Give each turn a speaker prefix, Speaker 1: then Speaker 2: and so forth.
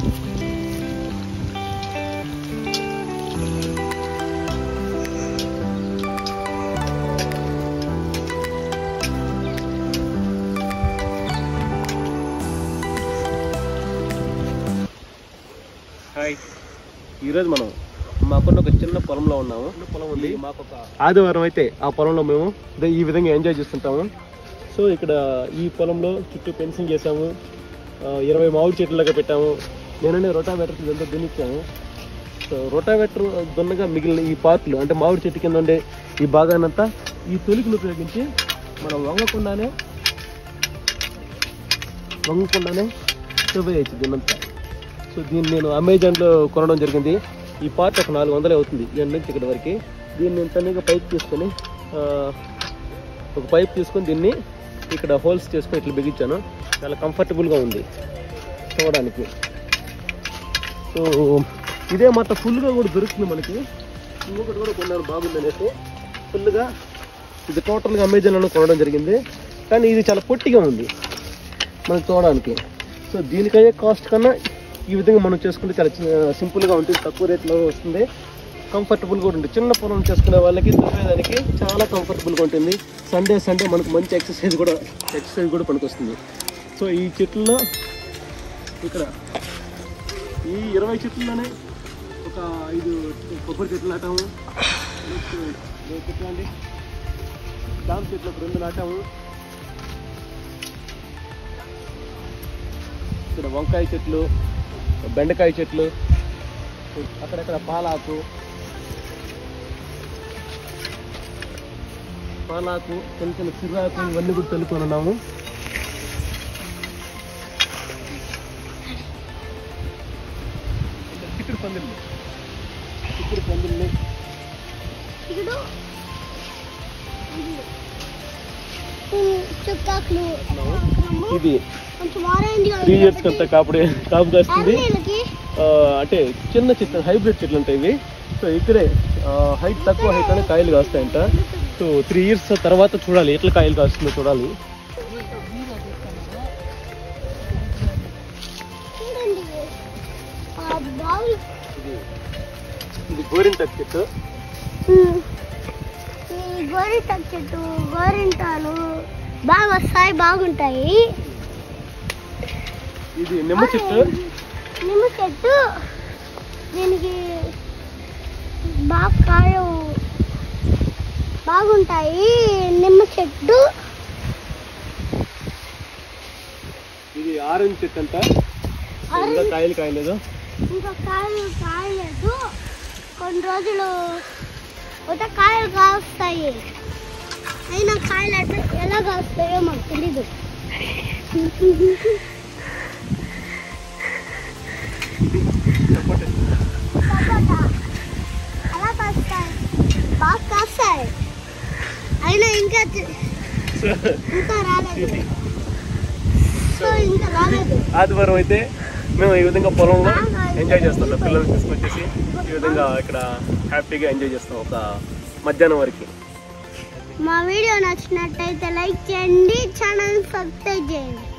Speaker 1: Hi. ఈరోజు మనం మాకున్న ఒక చిన్న పొలంలో ఉన్నాము. పొలం ఉంది. మాకు ఒక ఆదివారం అయితే ఆ పొలంలో మేము ఈ విధంగా ఎంజాయ్ చేస్తుంటాము. సో ఇక్కడ ఈ పొలంలో చుట్టూ ఫెన్సింగ్ చేసాము ఇరవై మామిడి చెట్లుగా పెట్టాము. నేననే రొటావేటర్ ఇదంతా దున్నిచ్చాము సో రొటావేటర్ దున్నగా మిగిలిన ఈ పార్ట్లు అంటే మామిడి చెట్టు కింద ఉండే ఈ భాగానంతా ఈ తొలికను ఉపయోగించి మనం వంగకుండానే వంగకుండానే చూపేయచ్చు దీన్నంతా. సో దీన్ని నేను అమెజాన్లో కొనడం జరిగింది. ఈ పార్ట్ ఒక నాలుగు వందలే అవుతుంది. ఇక్కడ నుంచి ఇక్కడ వరకు. దీన్ని నేను తనిగా పైప్ తీసుకొని ఒక పైప్ తీసుకొని దీన్ని ఇక్కడ హోల్స్ చేసుకొని ఇట్లా బిగించాను. చాలా కంఫర్టబుల్గా ఉంది. చూడడానికి సో ఇదే మొత్తం ఫుల్గా కూడా దొరుకుతుంది మనకి. ఇంకొకటి కూడా కొన్నాను బాగుంది అనేసి. ఫుల్గా ఇది టోటల్గా అమెజాన్లో కొనడం జరిగింది. కానీ ఇది చాలా పొట్టిగా ఉంది మనకి చూడడానికి. సో దీనికయ్యే కాస్ట్ కన్నా ఈ విధంగా మనం చేసుకుంటే చాలా సింపుల్గా ఉంటుంది తక్కువ రేట్లో వస్తుంది. కంఫర్టబుల్గా కూడా ఉంటుంది. చిన్న పొలం చేసుకునే వాళ్ళకి దున్నేదానికి చాలా కంఫర్టబుల్గా ఉంటుంది. సండే సండే మనకు మంచి ఎక్సర్సైజ్ కూడా ఎక్సర్సైజ్ కూడా పనికొస్తుంది. సో ఈ చెట్లలో ఇక్కడ ఈ ఇరవై చెట్లలోనే ఒక ఐదు కొబ్బరి చెట్లు నాటాము. చెట్లు అండి జామ చెట్లు ఒక రెండు నాటాము. ఇక్కడ వంకాయ చెట్లు బెండకాయ చెట్లు అక్కడక్కడ పాలాకు. పాలాకు చిన్న చిన్న చిరాకు ఇవన్నీ కూడా తెలుపుకున్నాము పందిళ్ళు. పందిళ్ళు.
Speaker 2: ఇప్పుడు చుక్కాకులు
Speaker 1: ఇది త్రీ ఇయర్స్ కంతా కాపుడే కాపు కాస్తుంది. అంటే చిన్న చెట్లు హైబ్రిడ్ చెట్లు ఉంటాయి ఇవి. సో ఇక్కడే హైట్ తక్కువ హైట్ అనే కాయలు కాస్తాయంట. సో త్రీ ఇయర్స్ తర్వాత చూడాలి ఎట్లా కాయలు కాస్తుందో చూడాలి. ఇది ఇది గోరింటాకు చెట్టు.
Speaker 2: ఈ గోరింటాకు చెట్టు గోరింటాలు బాగా వస్తాయి బాగుంటాయి.
Speaker 1: ఇది నిమ్మ చెట్టు.
Speaker 2: నిమ్మ చెట్టు. దీనికి బాగా కాయలు బాగుంటాయి నిమ్మ చెట్టు.
Speaker 1: ఇది ఆరెంజ్ చెట్టు అంట. కాయలు కాయలేదు.
Speaker 2: ఇంకా కాయలు కాయలేదు. కొన్ని రోజులు ఒక కాయలు కాస్తాయి. అయినా కాయలు అట్లా ఎలా కాస్తాయో మాకు తెలీదు. అలా కాస్తాయి. బాగా కాస్తాయి. అయినా ఇంకా తె- ఇంకా రాలేదు. సో ఇంకా రాలేదు.
Speaker 1: ఆదివారం అయితే మేము ఈ విధంగా పొలంలో ఎంజాయ్ చేస్తాం. పిల్లలు తీసుకొచ్చేసి ఈ విధంగా ఇక్కడ హ్యాపీగా ఎంజాయ్ చేస్తాం ఒక మధ్యాహ్నం వరకు.
Speaker 2: మా వీడియో నచ్చినట్టయితే లైక్ చేయండి ఛానల్ సబ్స్క్రైబ్ చేయండి.